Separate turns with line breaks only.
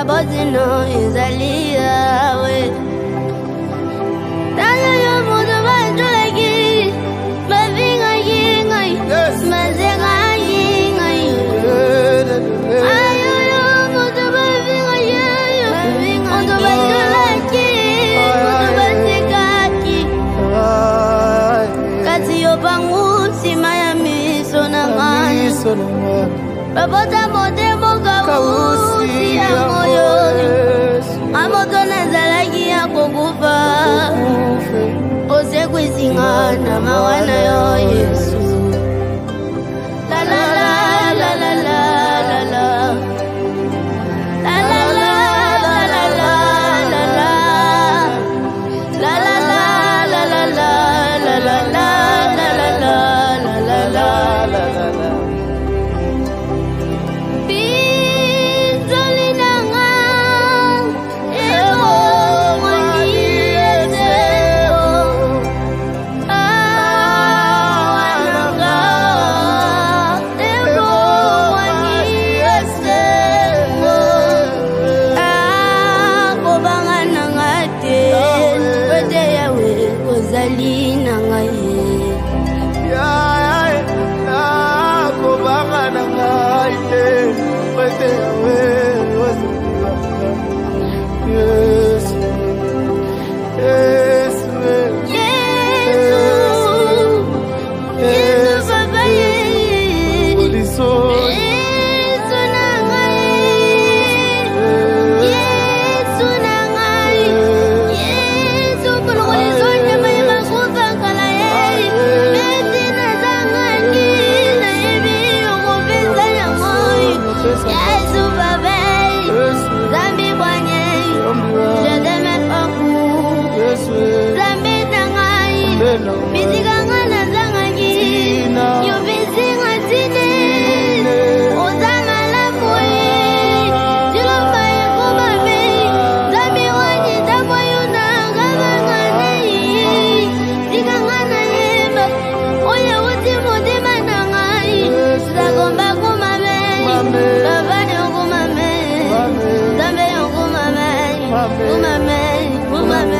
Rabozino izalia we Tayo yo mudo banjo lagi Mavinga yinga Mazenga yinga
Ayo
yo mudo mavinga yinga Mudo banjo lagi Mudo basikaki
Kati
yo bangu sima ya miso na ngani Rabota mode moga usi.
there.
mbeno bizikanga nazangaki yo bizinga tine oza malamu e ziloba ekobame zambi wani tamoyuna kabanga nei zikanga nayeba oyo uti motima na ngai. Zakomba kumame babani okumame. Zambe okumame. Kumame kumame.